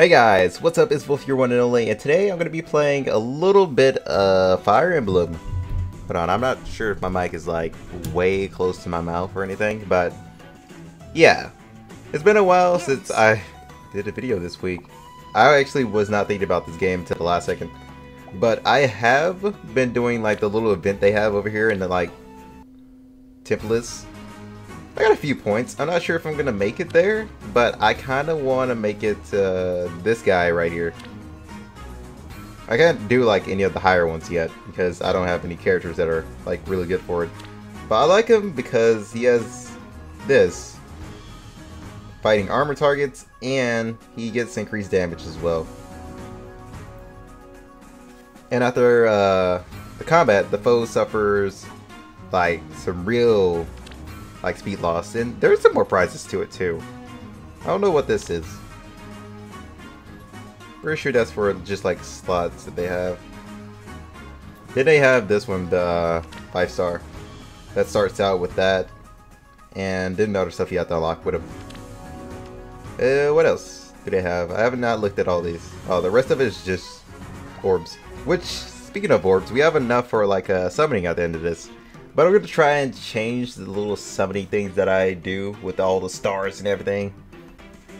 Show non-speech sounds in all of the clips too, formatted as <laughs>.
Hey guys, what's up? It's Volf, your one and only, and today I'm going to be playing a little bit of Fire Emblem. Hold on, I'm not sure if my mic is like way close to my mouth or anything, but yeah. It's been a while since I did a video this week. I actually was not thinking about this game until the last second. But I have been doing like the little event they have over here in the like Templars. I got a few points. I'm not sure if I'm going to make it there, but I kind of want to make it uh, this guy right here. I can't do like any of the higher ones yet because I don't have any characters that are like really good for it. But I like him because he has this fighting armor targets and he gets increased damage as well. And after uh, the combat, the foe suffers like some real like speed loss, and there's some more prizes to it too. I don't know what this is. Pretty sure that's for just like slots that they have. Then they have this one, the uh, five star, that starts out with that, and then the other stuff you have to unlock with them. Uh, what else do they have? I have not looked at all these. Oh, the rest of it is just orbs. Which, speaking of orbs, we have enough for like a summoning at the end of this. But I'm going to try and change the little summoning things that I do with all the stars and everything.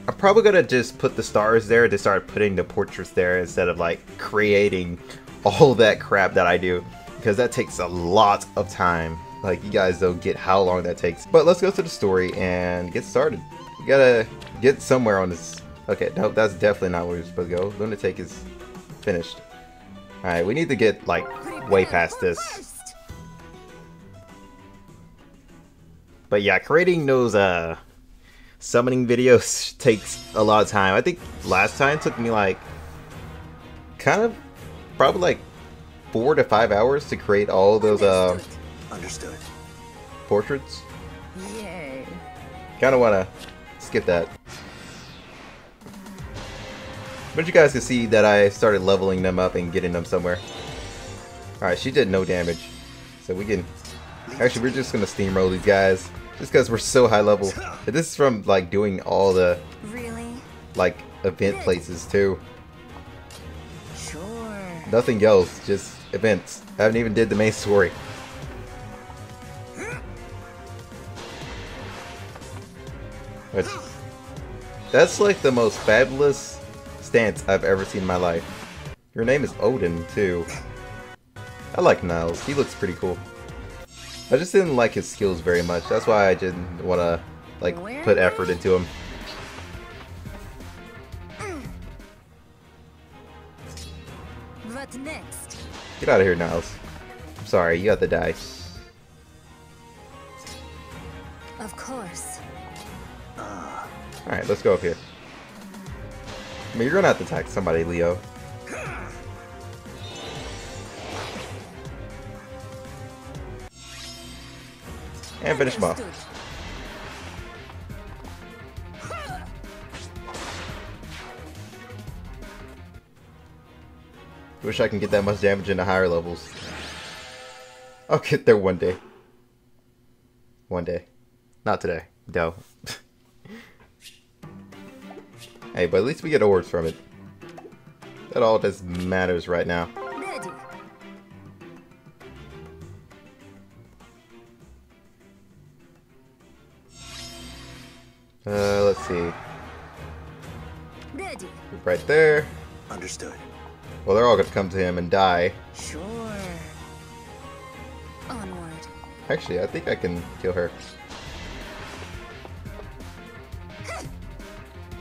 I'm probably going to just put the stars there to start putting the portraits there instead of like creating all that crap that I do. Because that takes a lot of time. Like you guys don't get how long that takes. But let's go to the story and get started. We gotta get somewhere on this. Okay, no, that's definitely not where we're supposed to go. Lunatic is finished. Alright, we need to get like way past this. But yeah, creating those uh summoning videos <laughs> takes a lot of time. I think last time took me like kind of probably like four to five hours to create all those uh Understood. portraits. Yay. Kind of want to skip that. But you guys can see that I started leveling them up and getting them somewhere. Alright, she did no damage. So we can... Actually, we're just going to steamroll these guys. Just because we're so high level. But this is from, like, doing all the, Really? like, event places, too. Sure. Nothing else, just events. I haven't even did the main story. But that's like the most fabulous stance I've ever seen in my life. Your name is Odin, too. I like Niles. He looks pretty cool. I just didn't like his skills very much. That's why I didn't want to, like, put effort into him. What next? Get out of here, Niles. I'm sorry, you got the die. Of course. Alright, let's go up here. I mean, you're gonna have to attack somebody, Leo. And finish him off. Wish I can get that much damage into higher levels. I'll get there one day. One day. Not today. No. <laughs> hey, but at least we get awards from it. That all just matters right now. See. Ready. Right there. Understood. Well, they're all gonna come to him and die. Sure. Onward. Actually, I think I can kill her.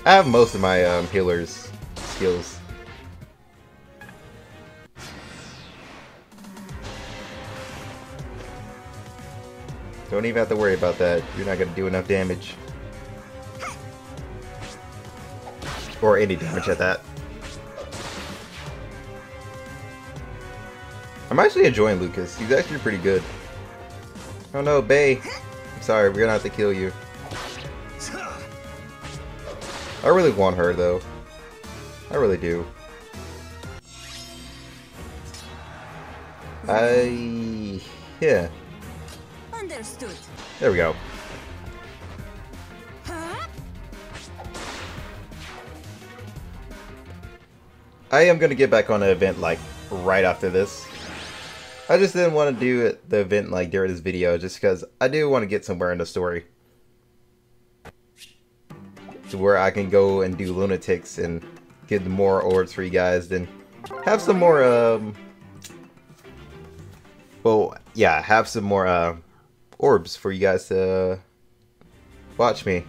I have most of my um, healer's skills. Don't even have to worry about that. You're not gonna do enough damage. Or any damage at that. I'm actually enjoying Lukas. He's actually pretty good. Oh no, Bay. I'm sorry, we're gonna have to kill you. I really want her though. I really do. I... yeah. Understood. There we go. I am gonna get back on the event like right after this. I just didn't want to do it, the event like during this video just because I do want to get somewhere in the story. To where I can go and do lunatics and get more orbs for you guys, then have some more, um... Well, yeah, have some more, uh, orbs for you guys to watch me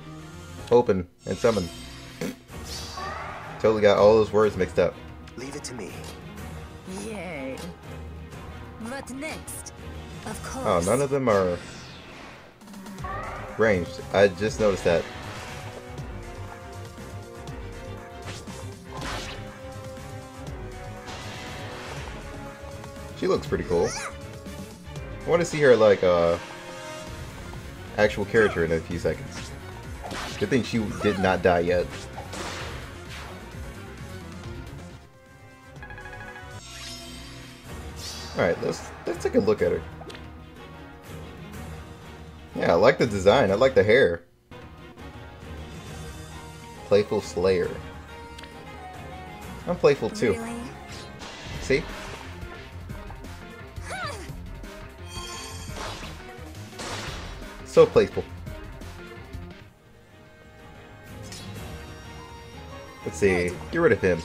open and summon. Totally got all those words mixed up. Leave it to me. Yay. What next? Of course. Oh, none of them are ranged. I just noticed that. She looks pretty cool. I want to see her like uh actual character in a few seconds. Good thing she did not die yet. Alright, let's let's take a look at her. Yeah, I like the design. I like the hair. Playful Slayer. I'm playful too. Really? See? So playful. Let's see. Get rid of him.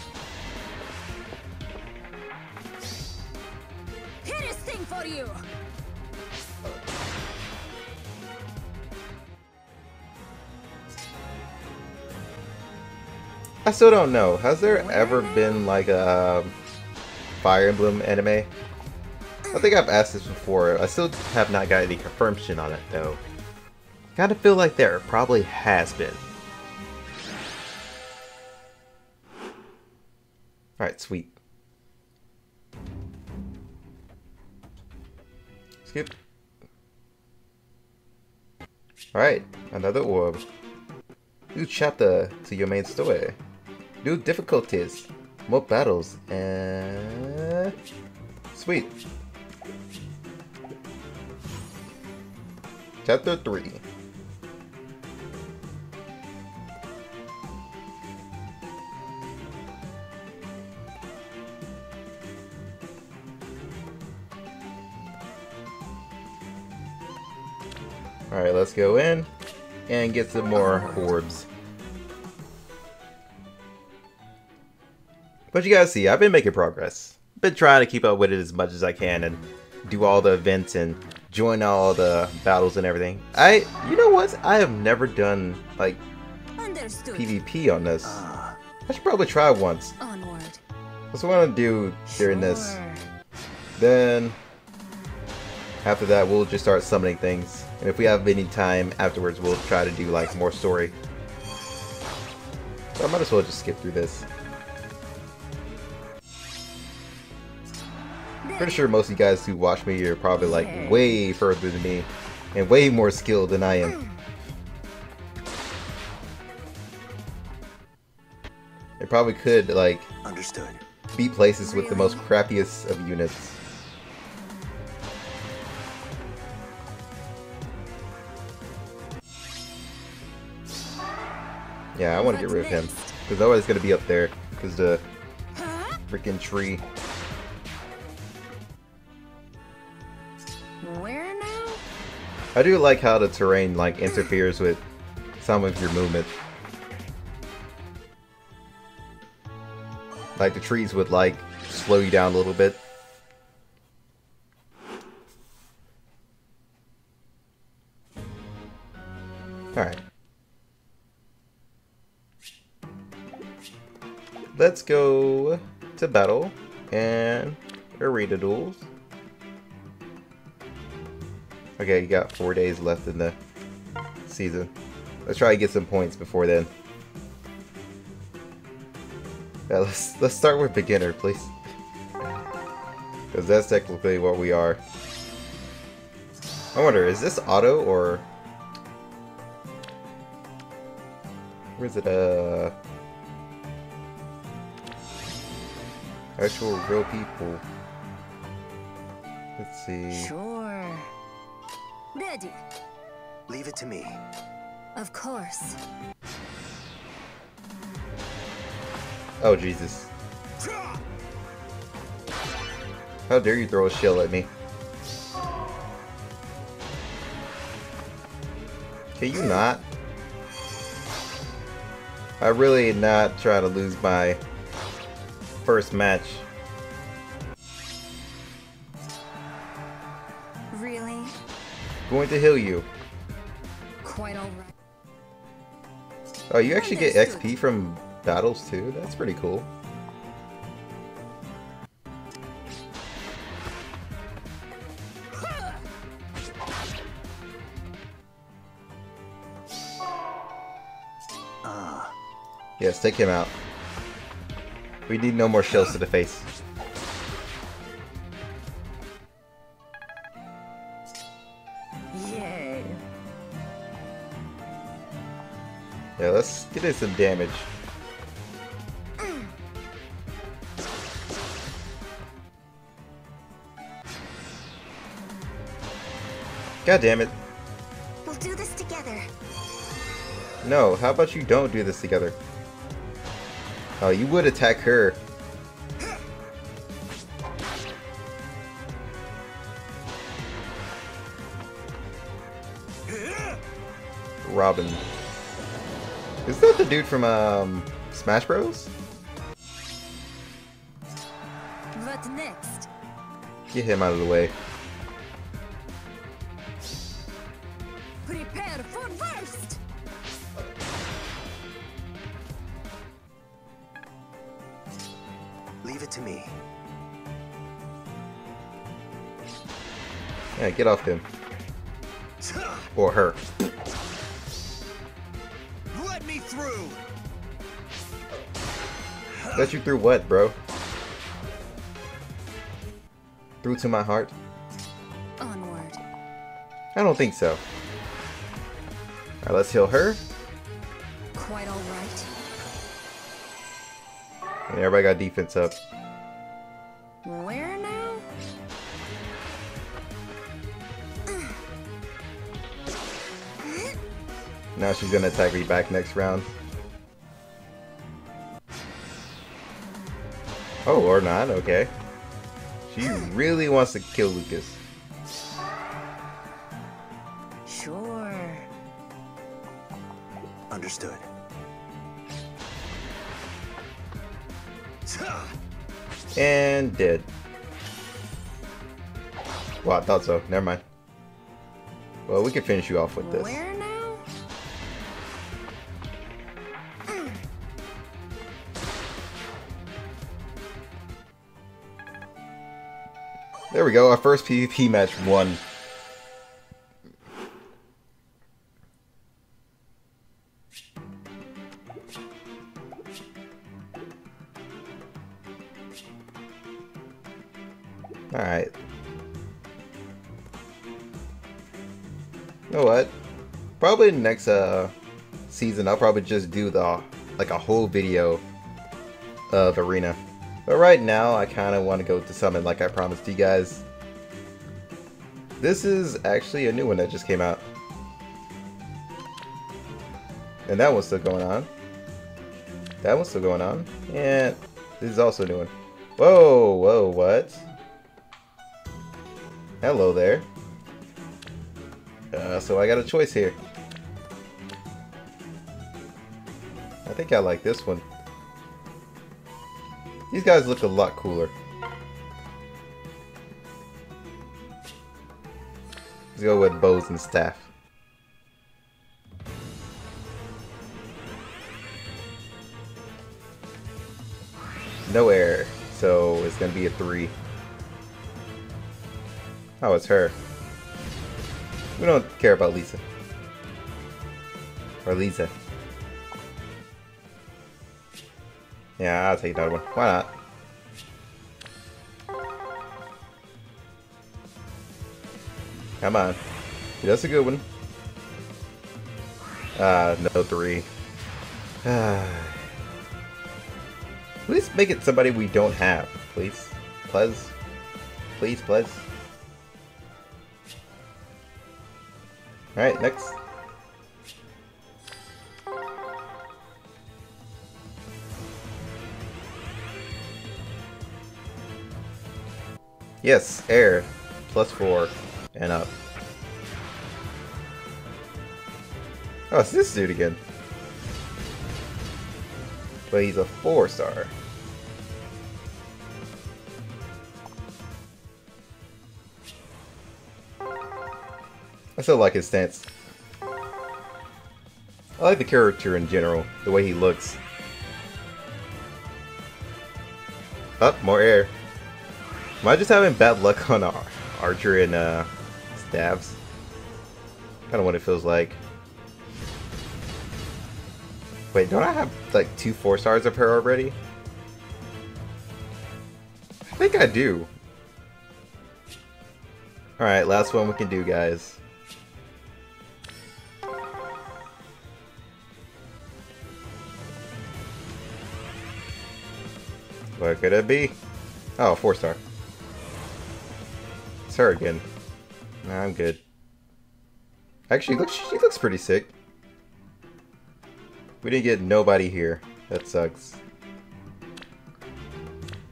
I still don't know. Has there ever been like a um, Fire Emblem anime? I think I've asked this before. I still have not got any confirmation on it though. Kinda feel like there probably has been. Alright, sweet. Skip. Alright, another orb. New chapter to your main story. New difficulties, more battles, and sweet. Chapter three. Alright, let's go in and get some more orbs. But you guys see, I've been making progress. Been trying to keep up with it as much as I can and do all the events and join all the battles and everything. I, you know what? I have never done like Understood. PvP on this. Ah, I should probably try once. Onward. That's what I want to do during this. Then, after that, we'll just start summoning things. And if we have any time afterwards, we'll try to do like more story. So I might as well just skip through this. Pretty sure most of you guys who watch me are probably like way further than me and way more skilled than I am. They probably could like understood. beat places with the most crappiest of units. Yeah, I want to get rid of him. Because otherwise it's going to be up there. Because the freaking tree. I do like how the terrain like interferes with some of your movement. Like the trees would like slow you down a little bit. Alright. Let's go to battle and arena duels. Okay, you got four days left in the season. Let's try to get some points before then. Yeah, let's let's start with beginner, please. Because that's technically what we are. I wonder, is this auto or Where's it uh actual real people? Let's see. Sure. Ready. Leave it to me. Of course. Oh Jesus. How dare you throw a shell at me? Can you not? I really not try to lose my first match. Going to heal you. Quite alright. Oh, you actually get XP from battles too? That's pretty cool. Ah, Yes, take him out. We need no more shells to the face. Get in some damage. God damn it. We'll do this together. No, how about you don't do this together? Oh, you would attack her. <laughs> Robin. Is that the dude from um Smash Bros? What next? Get him out of the way. Prepare for worst! leave it to me. Yeah, get off him. Or her. Let through. Let you through what, bro? Through to my heart? Onward. I don't think so. Alright, let's heal her. Quite alright. And everybody got defense up. Now she's gonna attack me back next round. Oh, or not, okay. She really wants to kill Lukas. Sure. Understood. And dead. Well, I thought so. Never mind. Well, we can finish you off with this. We go, our first PvP match won. Alright. You know what? Probably next uh season I'll probably just do the like a whole video of Arena. But right now, I kind of want to go to Summon like I promised you guys. This is actually a new one that just came out. And that one's still going on. That one's still going on. And this is also a new one. Whoa, whoa, what? Hello there. Uh, so I got a choice here. I think I like this one. These guys look a lot cooler. Let's go with bows and staff. No air, so it's gonna be a three. Oh, it's her. We don't care about Lisa. Or Lisa. Yeah, I'll take that one. Why not? Come on. That's a good one. Ah, no three. <sighs> Please make it somebody we don't have, please. Please. Please, please. Alright, next. Yes, air. Plus four. And up. Oh, it's this dude again. But he's a four star. I still like his stance. I like the character in general, the way he looks. Up, oh, more air. Am I just having bad luck on Ar Archer and uh, stabs? Kind of what it feels like. Wait, don't I have like two four stars of her already? I think I do. Alright, last one we can do, guys. What could it be? Oh, four star. It's her again. Nah, I'm good. Actually, looks she looks pretty sick. We didn't get nobody here. That sucks.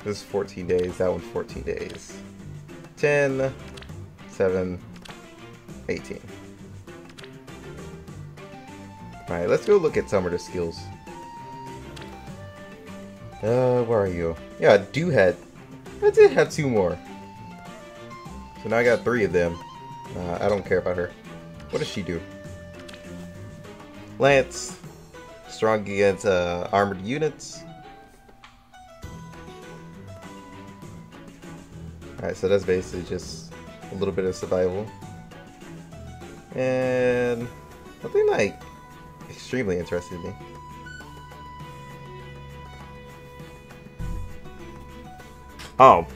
This is 14 days, that one's 14 days. 10, 7, 18. Alright, let's go look at some of the skills. Uh, where are you? Yeah, do had. I did have two more. So now I got three of them. Uh, I don't care about her. What does she do? Lance. Strong against uh, armored units. Alright, so that's basically just a little bit of survival. And nothing like extremely interested me. Oh.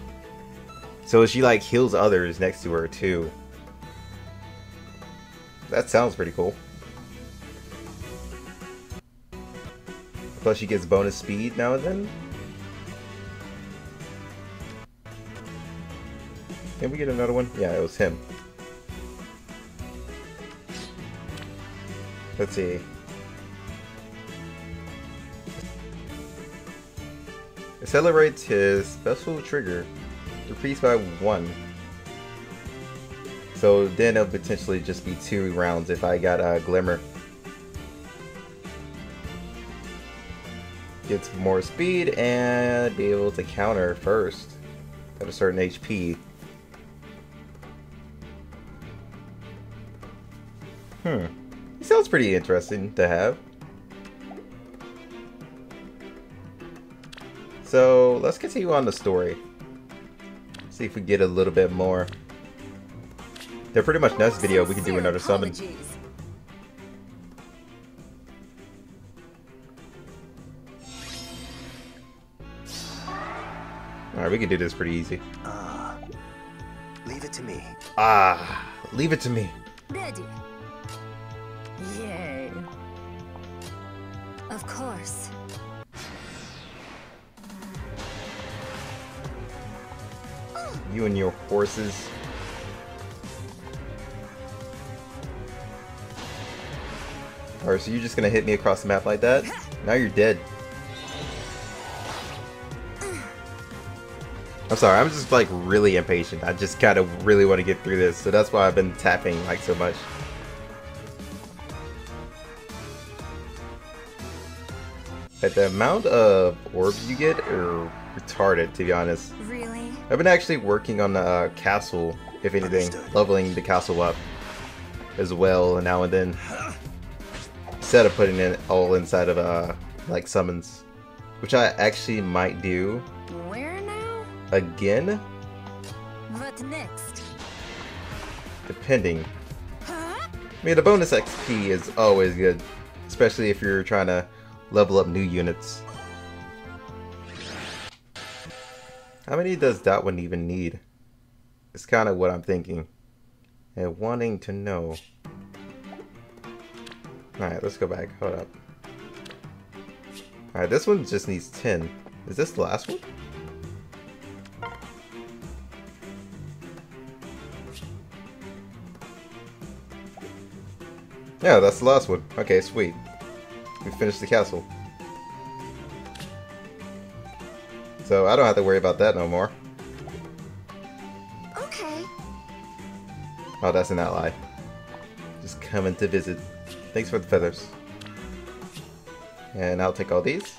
So she like heals others next to her too. That sounds pretty cool. Plus she gets bonus speed now and then. Can we get another one? Yeah, it was him. Let's see. Accelerates his special trigger. Decreased by one. So then it'll potentially just be two rounds if I got a uh, Glimmer. Gets more speed and be able to counter first at a certain HP. Hmm. Sounds pretty interesting to have. So let's continue on the story. See if we get a little bit more. They're pretty much next video we can do another summon. Alright, we can do this pretty easy. Uh, leave it to me. Ah, leave it to me. Ready. Alright, so you're just gonna hit me across the map like that? Now you're dead. I'm sorry, I'm just like really impatient. I just kind of really want to get through this, so that's why I've been tapping like so much. But the amount of orbs you get are retarded, to be honest. Really? I've been actually working on the uh, castle, if anything, Understood. leveling the castle up as well, now and then. Instead of putting it all inside of uh, like summons, which I actually might do Where now? again, What next? depending. Huh? I mean, the bonus XP is always good, especially if you're trying to level up new units. How many does that one even need? It's kind of what I'm thinking. And wanting to know. Alright, let's go back. Hold up. Alright, this one just needs 10. Is this the last one? Yeah, that's the last one. Okay, sweet. We finished the castle. So I don't have to worry about that no more. Okay. Oh, that's an ally. Just coming to visit. Thanks for the feathers. And I'll take all these.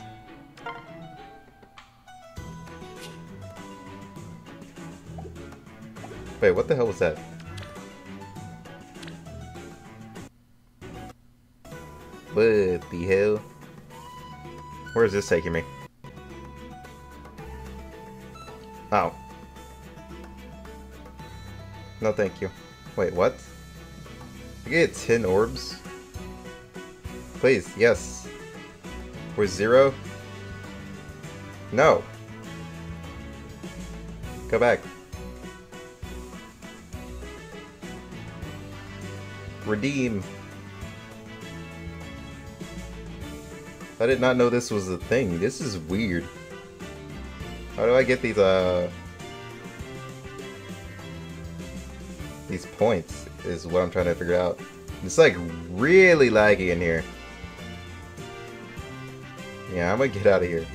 Wait, what the hell was that? What the hell? Where is this taking me? No, thank you. Wait, what? I get 10 orbs? Please, yes. For zero? No. Go back. Redeem. I did not know this was a thing. This is weird. How do I get these, uh... These points is what I'm trying to figure out. It's like really laggy in here. Yeah, I'm gonna get out of here.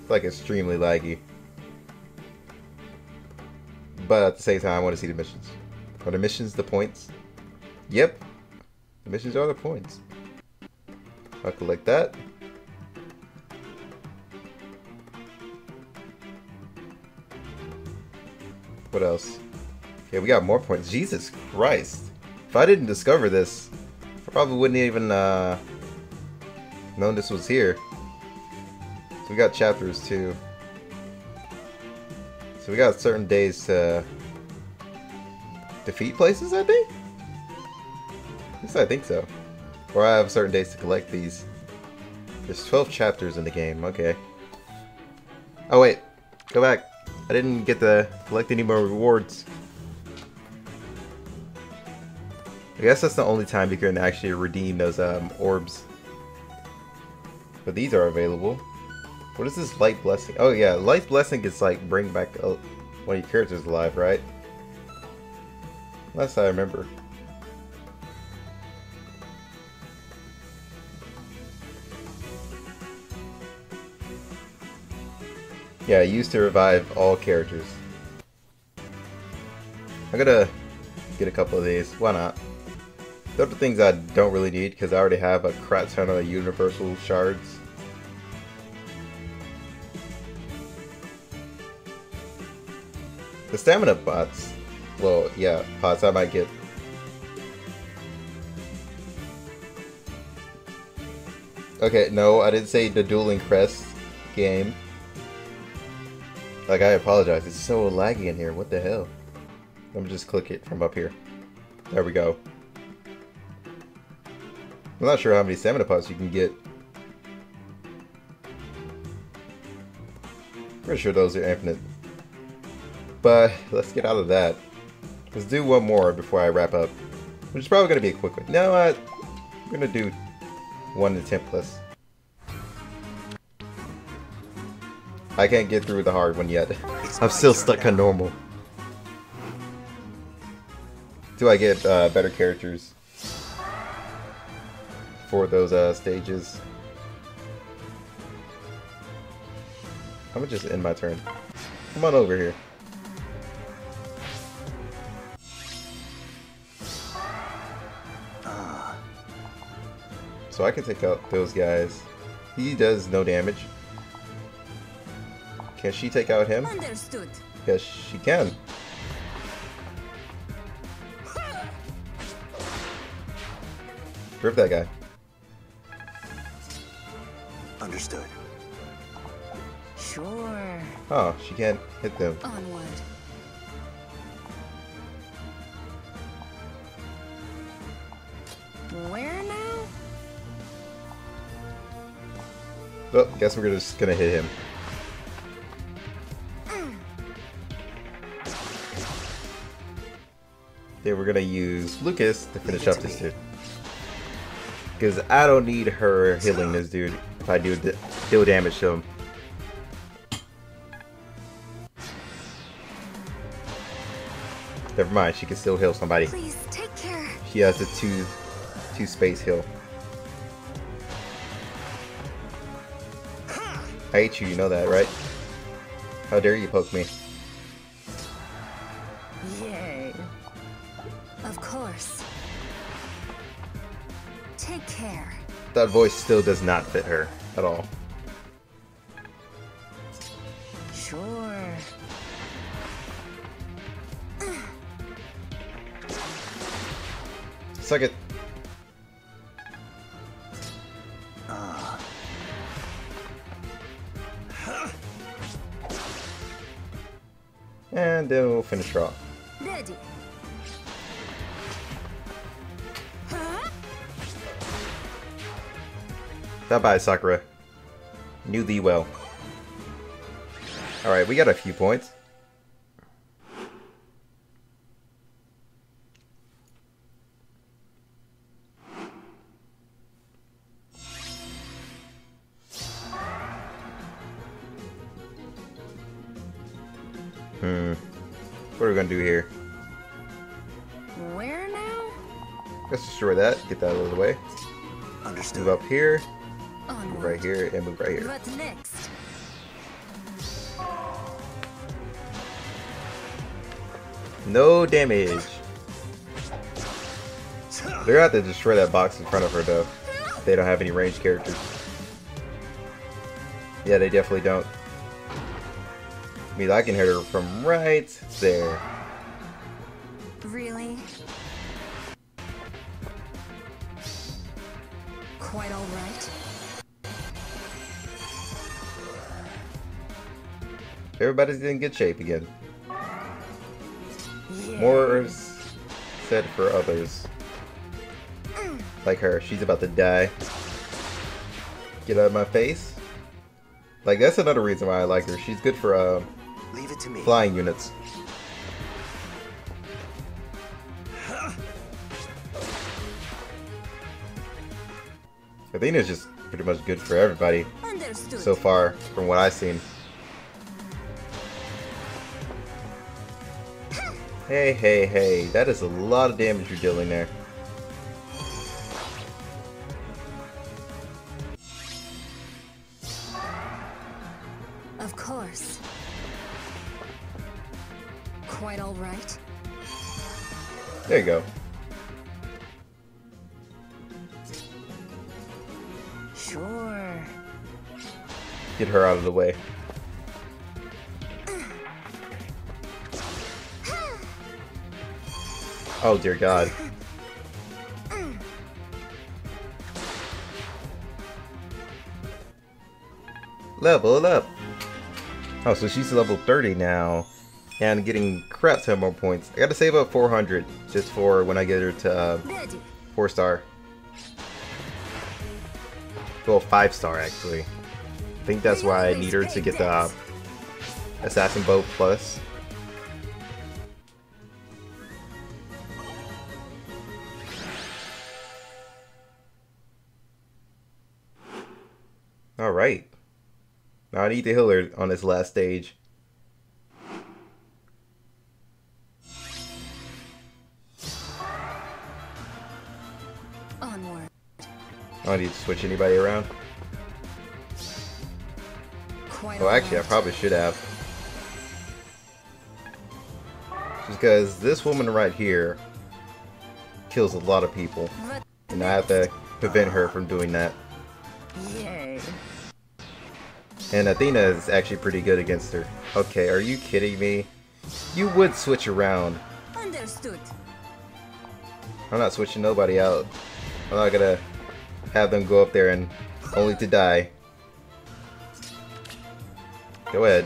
It's like extremely laggy. But at the same time, I want to see the missions. Are the missions the points? Yep. The missions are the points. I'll collect that. What else? Yeah, we got more points. Jesus Christ. If I didn't discover this, I probably wouldn't even uh, known this was here. So we got chapters too. So we got certain days to defeat places, I think? Yes, I think so. Or I have certain days to collect these. There's 12 chapters in the game, okay. Oh wait, go back. I didn't get to collect any more rewards. I guess that's the only time you can actually redeem those um, orbs. But these are available. What is this light blessing? Oh yeah, light blessing is like bring back a, one of your characters alive, right? Last I remember. Yeah, used to revive all characters. I'm gonna get a couple of these. Why not? Those are things I don't really need because I already have a crap ton of universal shards. The stamina pots. Well, yeah, pots I might get. Okay, no, I didn't say the Dueling Crest game. Like, I apologize. It's so laggy in here. What the hell? Let me just click it from up here. There we go. I'm not sure how many stamina pots you can get. Pretty sure those are infinite. But let's get out of that. Let's do one more before I wrap up. Which is probably going to be a quick one. No, uh, I'm going to do one attempt less. I can't get through the hard one yet. <laughs> I'm still stuck on normal. Do I get uh, better characters for those uh, stages? I'm gonna just end my turn. Come on over here. So I can take out those guys. He does no damage. Can she take out him? Understood. Yes, she can. Rip that guy. Understood. Sure. Oh, she can't hit them. Onward. Where now? Well, guess we're just gonna hit him. Mm. Then we're gonna use Lukas to finish up this dude. Because I don't need her healing this dude I do deal damage to him. Never mind, she can still heal somebody. Please take care. She has a two two space heal. I hate you, you know that, right? How dare you poke me? Yay. Of course. Take care. That voice still does not fit her at all. Sure. Suck it. Uh. And then we'll finish her off. Ready. Bye bye, Sakura. Knew thee well. Alright, we got a few points. Hmm. What are we gonna do here? Where now? Let's destroy that, get that out of the way. Understood. Move up here, move right here, and move right here. What next? No damage. They're gonna have to destroy that box in front of her though. They don't have any ranged characters. Yeah, they definitely don't. I mean, I can hit her from right there. Really? Quite all Everybody's in good shape again. More is said for others. Like her, she's about to die. Get out of my face. Like, that's another reason why I like her. She's good for uh, Leave it to me. flying units. Athena's just pretty much good for everybody Understood. so far, from what I've seen. Hey, hey, hey, that is a lot of damage you're dealing there. Of course. Quite all right. There you go. Sure. Get her out of the way. Oh dear god. Level up. Oh, so she's level 30 now. And getting crap ton more points. I gotta save up 400 just for when I get her to uh, 4 star. Well, 5 star actually. I think that's why I need her to get the uh, Assassin Bow Plus. Alright. Now I need to heal her on this last stage. Onward. I don't need to switch anybody around. Quite Well, actually, I probably should have. Just because this woman right here kills a lot of people. And I have to prevent her from doing that. Yay. And Athena is actually pretty good against her. Okay, are you kidding me? You would switch around. Understood. I'm not switching nobody out. I'm not gonna have them go up there and only to die. Go ahead.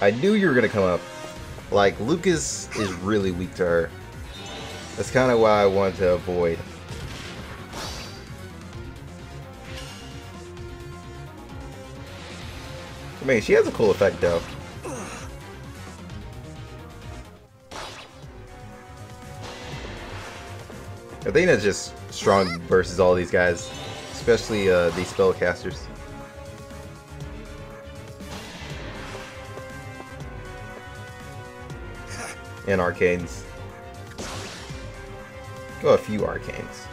I knew you were gonna come up. Like, Lukas is really weak to her. That's kind of why I wanted to avoid. I mean, she has a cool effect though. Athena's just strong versus all these guys, especially uh, these spellcasters. And arcanes. Go a few arcanes.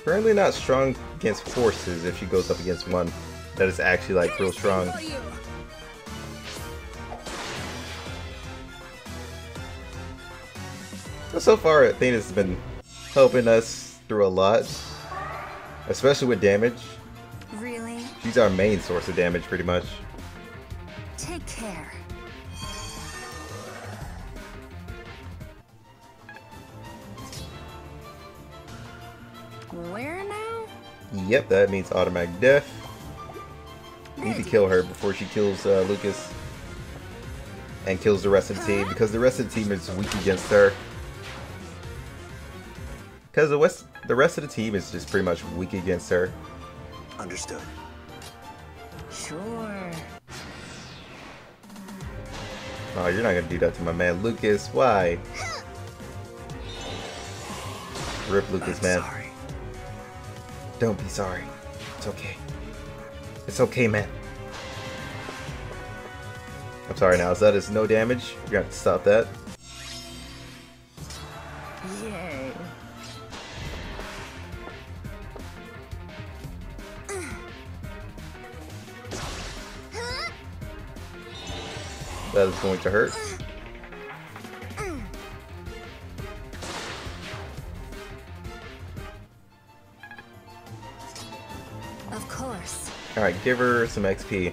Apparently not strong against forces if she goes up against one that is actually like real strong. For you. But so far, Athena's been helping us through a lot, especially with damage. Really? She's our main source of damage, pretty much. Yep, that means automatic death. Need to kill her before she kills uh, Lukas. And kills the rest of the team, because the rest of the team is weak against her. Because the, west, the rest of the team is just pretty much weak against her. Understood. Sure. Oh, you're not gonna do that to my man Lukas. Why? Rip Lukas, I'm man. sorry. Don't be sorry. It's okay. It's okay, man. I'm sorry now. Is that is no damage. You got to stop that. Yay. That is going to hurt. Give her some XP. I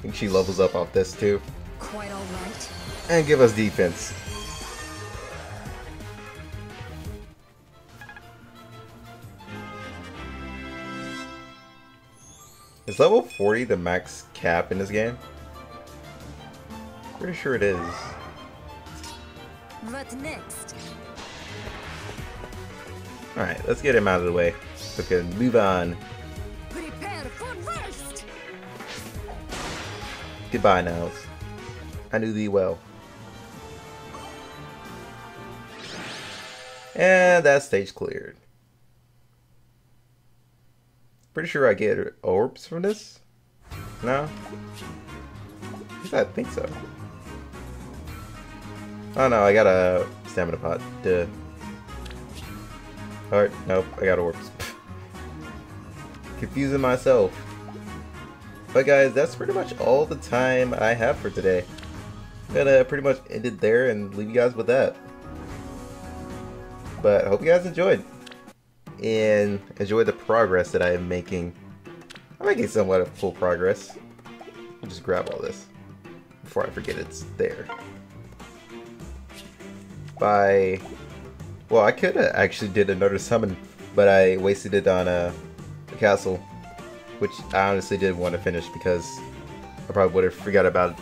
think she levels up off this too. Quite alright. And give us defense. Is level 40 the max cap in this game? Pretty sure it is. What next? Alright, let's get him out of the way. So we can move on. Goodbye, Niles. I knew thee well. And that stage cleared. Pretty sure I get orbs from this? No? I think so. Oh no, I got a stamina pot. Duh. Alright, nope, I got orbs. <laughs> Confusing myself. But guys, that's pretty much all the time I have for today. I'm gonna pretty much end it there and leave you guys with that. But I hope you guys enjoyed. And enjoy the progress that I am making. I'm making somewhat of full progress. I'll just grab all this before I forget it's there. By well, I could have actually did another summon, but I wasted it on a, the castle, which I honestly didn't want to finish because I probably would have forgot about it.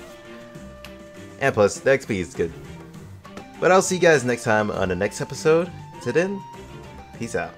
And plus, the XP is good. But I'll see you guys next time on the next episode. Till then, peace out.